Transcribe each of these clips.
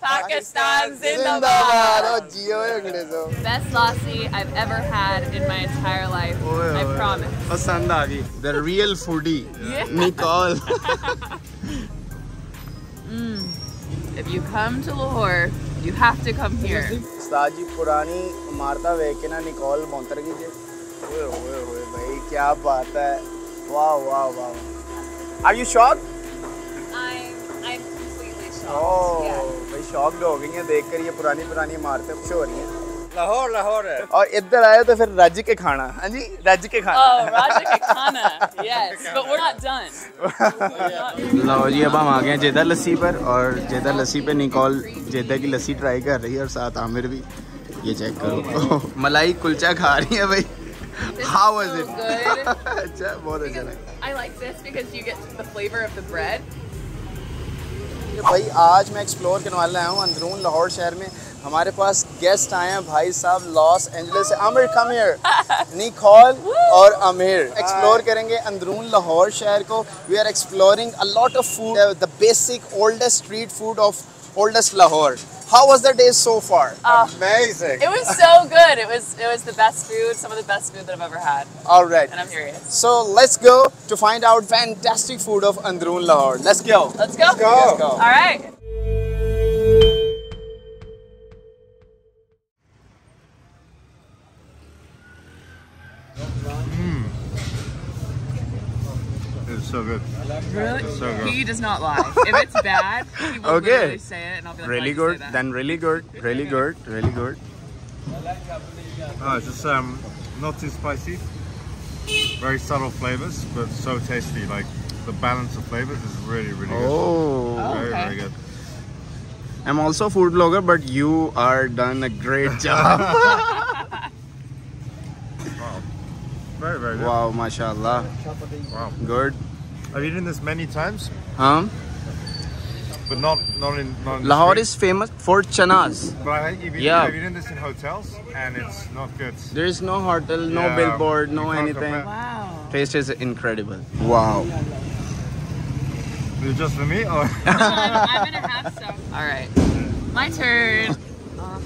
Pakistan's in the Best lassi I've ever had in my entire life. Oh, yeah, I promise. The real foodie. Nicole. mm. If you come to Lahore, you have to come here. Ustad purani Martha Vekina Nicole Montar Wow wow wow. Are you shocked? بھائی shocked ہو گئی ہیں دیکھ کر یہ پرانی پرانی عمارتیں خوش ہو رہی ہیں۔ لاہور لاہور ہے۔ اور ادھر آئے تو پھر رج کے کھانا۔ ہاں جی رج کے کھانا۔ جی اب ہم آ گئے ہیں جیدہ لسی پر۔ اور جیدہ لسی پہ نکول جیدہ کی لسی ٹرائی کر رہی ہے اور ساتھ عامر بھی۔ یہ چیک کرو۔ oh، ملائی کلچا کھا رہی ہے بھائی۔ How was it? اچھا بہت اچھا لگا۔ I like this because you get the flavor of the bread. بھائی آج میں ایکسپلور کرنے والا ہوں اندرون لاہور شہر میں۔ ہمارے پاس گیسٹ آئے ہیں بھائی صاحب لاس اینجلس سے۔ عامر کم ہیئر نیکول اور امیر ایکسپلور کریں گے اندرون لاہور شہر کو۔ We are exploring a lot of food the basic oldest street food of oldest Lahore How was the day so far? Uh, Amazing. It was so good. It was it was the best food, some of the best food that I've ever had. All right. And I'm curious. So let's go to find out fantastic food of Androon Lahore. Let's go. Let's go. Let's go. Let's go. All right. Really? So good. He does not lie. If it's bad, he will Okay. literally say it, and I'll be like, Really good. Then really good. Really good. Really good. Oh, it's just um, not too spicy. Very subtle flavors, but so tasty. Like the balance of flavors is really, really good. Oh. Very, okay. very good. I'm also a food blogger, but you are done a great job. Wow. Very, very good. wow, mashallah. Wow. Good. I've eaten this many times, Um, but not not in not in Lahore is famous for chanas. But I think you've eaten, Yeah. I've eaten this in hotels, and it's not good. There is no hotel, no Yeah, billboard, no anything. compare. Wow. Taste is incredible. Wow. Is it just for me, or I'm gonna have some. All right. My turn. Uh,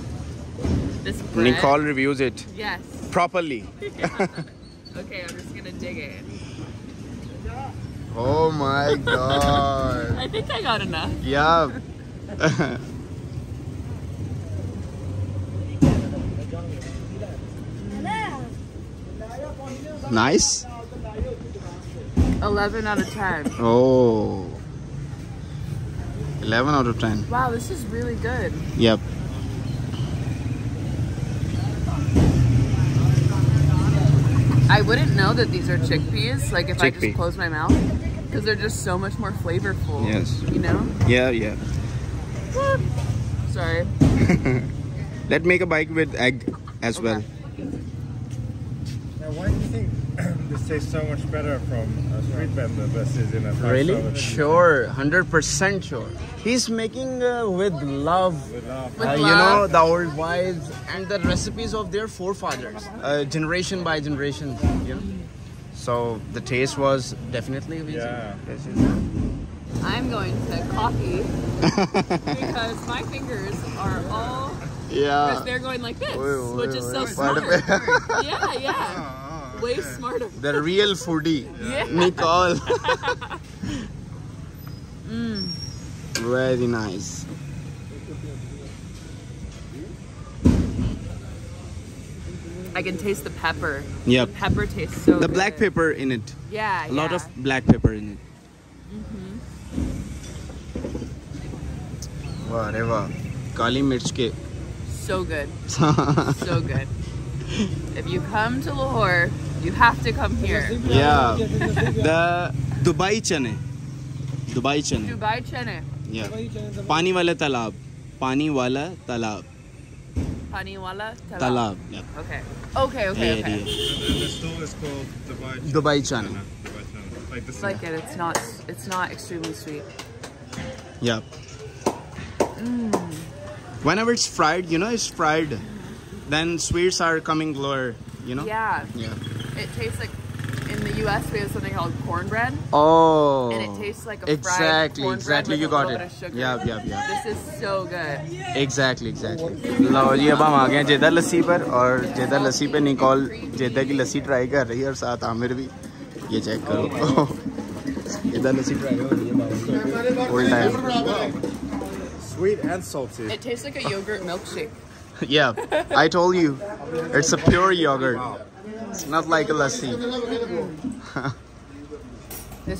this bread. Nicole reviews it Yes. properly. Okay, I'm just gonna dig in. Oh my god. I think I got enough. Yeah. nice. 11 out of 10. Oh. 11 out of 10. Wow, this is really good. Yep. I wouldn't know that these are chickpeas, like if I just close my mouth, because they're just so much more flavorful. Yes. You know? Yeah, yeah. Ah, sorry. Let's make a bike with egg as Okay. well. now, why do you think this tastes so much better from a street vendor versus in a five-star Really? restaurant? Sure. 100% sure. He's making uh, with love. With love. With Uh, you know the old wives and the recipes of their forefathers, uh, generation by generation. You know, so the taste was definitely amazing. Yeah. Yes, yes. I'm going to coffee because my fingers are all, Yeah. because yeah. they're going like this, Wait, wait, which is so wait. smart. Pardon yeah, yeah way smarter. The real foodie, yeah. Nicole. mm. Very nice. I can taste the pepper. Yeah, The pepper tastes so The good. black pepper in it. Yeah, A yeah. lot of black pepper in it. Mm -hmm. Kali mirch ke. So good. so good. If you come to Lahore, you have to come here. Yeah. the Dubai chane. Dubai chane. Dubai chane. Yeah. Pani wala talab. Pani wala talab. Pani wala talab. Talab. Yeah. Okay. Okay. Okay. okay. The, the is called Dubai. chane. Dubai chane. Like. Like it. It's not. It's not extremely sweet. Yeah. Mm. Whenever it's fried, you know, it's fried. Then sweets are coming lower. You know. Yeah. Yeah. It tastes like in the US, we have something called cornbread, Oh. and it tastes like a fried exactly, cornbread exactly. with You a got little it. bit of sugar. Yeah, yeah, yeah. This is so good. Exactly exactly लो जी अब हम आ गए हैं जेदा लस्सी पर और जेदा लस्सी पे Nicole जेदा की लस्सी ट्राई कर रही है और साथ आमिर भी ये चेक करो जेदा लस्सी ट्राई हो रही है full time Sweet and salty. It tastes like a yogurt milkshake. Yeah, I told you, it's a pure yogurt. It's not like a lassi.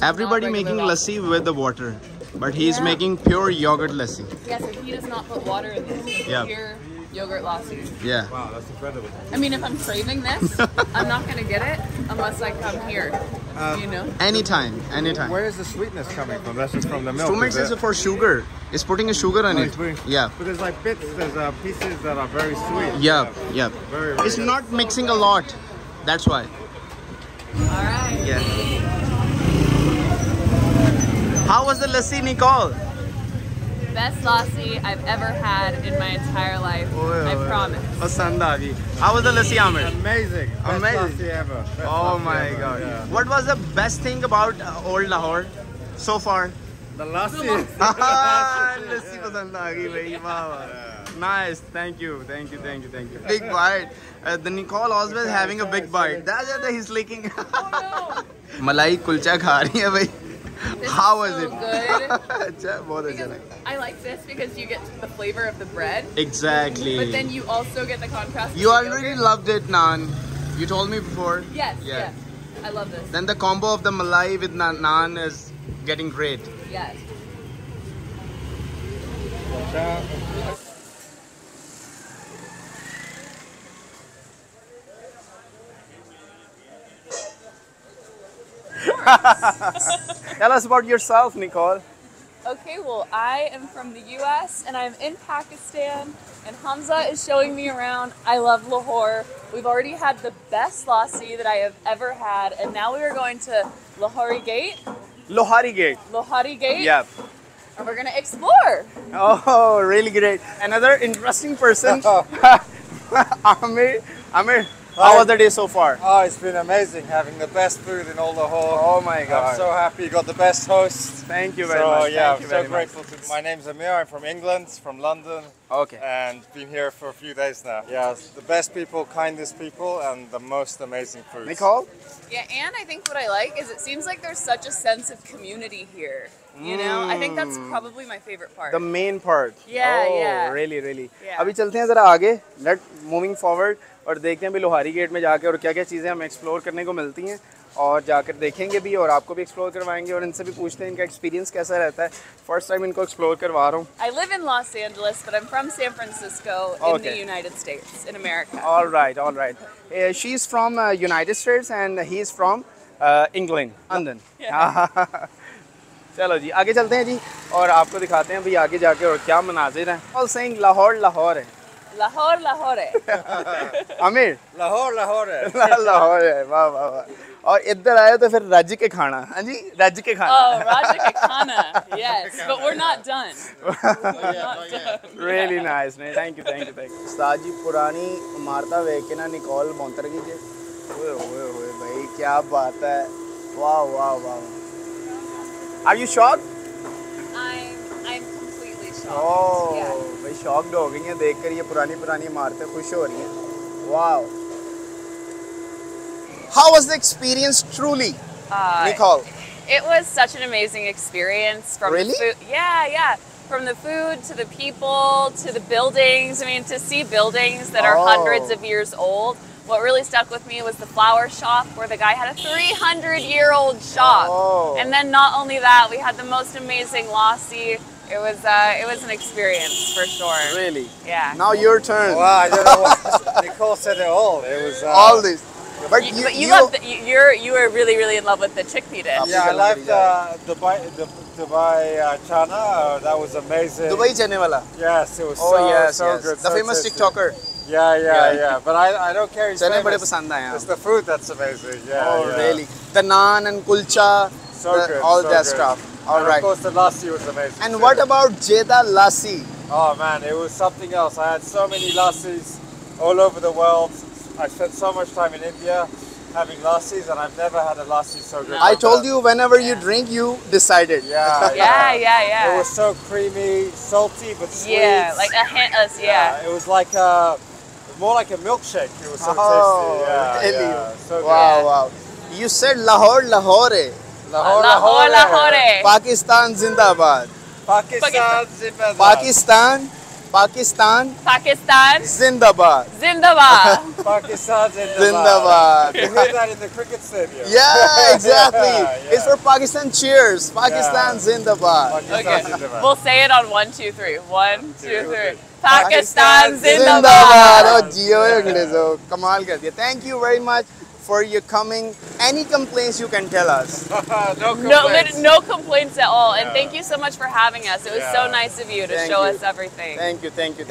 Everybody not making lassi with the water, but he's Yeah. making pure yogurt lassi. Yes, and he does not put water in this. It's Yeah. pure yogurt lassi. Yeah. Wow, that's incredible. I mean, if I'm craving this, I'm not gonna get it unless I come here. you know. Anytime, anytime. Where is the sweetness coming from? That's just from the milk. Stomach is is it? for sugar. It's putting a sugar on Oh, it. putting- Yeah. But there's like bits, there's uh, pieces that are very sweet. Yeah, yeah. Very, very It's not mixing a lot. That's why. All right. Yeah. How was the lassi, Nicole? Best lassi I've ever had in my entire life. Oh, yeah, I oh, promise. Pasand How was the lassi, Amir? Amazing. Amazing. Best lassi ever. Best oh my ever. god. Yeah. What was the best thing about uh, old Lahore so far? The lassi. लस्सी पसंद आ गई भाई वाह वाह nice thank you thank you thank you thank you big bite uh, the Nicole always having a big bite that's it he's licking मलाई कुलचा खा रही है भाई This how is was so it good. अच्छा बहुत अच्छा Because लगा I like this because you get the flavor of the bread, exactly but then you also get the contrast. you of the already yogurt. loved it naan you told me before Yes, Yeah. yes. I love this. then the combo of the malai with na- naan is getting great Yes. tell us about yourself Nicole Okay, well, I am from the US and I'm in Pakistan, and Hamza is showing me around. I love Lahore. We've already had the best lassi that I have ever had, and now we are going to Lahori Gate. Lohari Gate Lohari Gate. yeah And we're gonna explore. Oh, really great. Another interesting person. Amir, Amir, how was the day so far? Oh, it's been amazing having the best food in all Lahore. Oh my I'm god. so happy you got the best host. Thank you very so, much. yeah, Thank you I'm so very grateful to My name's Amir. I'm from England, from London, much. Okay. and been here for a few days now. Yeah, the best people, kindest people, and the most amazing food. Nicole? Yeah, and I think what I like is it seems like there's such a sense of community here. You know, I think that's probably my favorite part. The main part. Yeah, oh, yeah. Really, really. Yeah. अभी चलते हैं ज़रा आगे. Let moving forward اور دیکھتے ہیں بھی Lohari get میں جا کے اور کیا کیا چیزیں ہمیں ایکسپلور کرنے کو ملتی ہیں اور جا کر دیکھیں گے بھی اور آپ کو بھی ایکسپلور کروائیں گے اور ان سے بھی پوچھتے ہیں ان کا ایکسپیرینس کیسا رہتا ہے۔ فرسٹ ٹائم ان کو ایکسپلور کروا رہا ہوں۔ I live in Los Angeles but I'm from San Francisco okay. in the United States in America. All right all right. Uh, she's from uh, United States and he's from uh, England London. چلو جی آگے چلتے ہیں جی اور آپ کو دکھاتے ہیں بھائی آگے جا کے اور کیا مناظر ہیں اور سینگ لاہور لاہور ہے لاہور لاہور ہے امیر لاہور لاہور ہے لاہور ہے واہ واہ واہ اور ادھر آئے تو پھر رج کے کھانا. ہاں جی؟ رج کے کھانا. ریلی نائس نہیں thank you thank you thank you استاد جی پرانی عمارتاں ویکھ کے نا نکول مونترگی جے اوئے اوئے اوئے بھائی کیا بات ہے واہ واہ واہ are you shock I am completely shock भाई शॉक्ड हो गई हैं देखकर ये पुरानी पुरानी इमारतें खुश हो रही हैं वाह How was the experience truly, Uh, Nicole? It was such an amazing experience from Really? the food. Yeah, yeah. From the food to the people to the buildings. I mean, to see buildings that are Oh. hundreds of years old. What really stuck with me was the flower shop where the guy had a 300 year old shop. Oh. And then not only that, we had the most amazing lassi. it was uh, it was an experience for sure. Really? Yeah. Now your turn. Well, I don't know what Nicole said it all. It was uh, all this. But you, you, but you, you the, you're you were really really in love with the chickpea dish. Yeah, I loved uh, Dubai the, Dubai uh, chana. Uh, that was amazing. Dubai chane. Yes, it was oh, so yes, so yes. good. The so famous tasty. TikToker. Yeah, yeah, yeah, yeah. But I, I don't care. Chane bade pasand aaya. It's the food that's amazing. Yeah. Oh yeah. really? The naan and kulcha. So the, good. All so that good. stuff. All and right. Of course, the lassi was amazing. And too. what about Jeda lassi? Oh man, it was something else. I had so many lassis all over the world. I spent so much time in India, having lassies, and I've never had a lassi so good. I told that. you whenever you drink, you decided. Yeah, Yeah, yeah, It yeah. was so creamy, salty, but sweet. Yeah, like a hint us, yeah. It was like a, more like a milkshake. It was so Oh, tasty. Yeah, really? yeah. So good. Wow, wow. You said Lahore, Lahore. Lahore, Lahore, Lahore. Pakistan Zindabad. Pakistan, Zindabad. Pakistan, Pakistan Pakistan, Zindabad. Zindabad. Pakistan, Zindabad. Zindabad. You hear that in the cricket stadium. Yeah, exactly. Yeah. It's for Pakistan cheers. Pakistan Yeah. Zindabad. Pakistan, Okay. Zindabad. We'll say it on one, two, three. One, two, two, three. three. Pakistan, Pakistan, Zindabad. Zindabad. Oh, जियो अंग्रेजों कमाल कर दिया. Thank you very much for your coming. Any complaints you can tell us. no No, complaints. lit- no complaints at all. And thank you so much for having us. It was so nice of you to Thank show you. us everything. Thank you, thank you, thank you.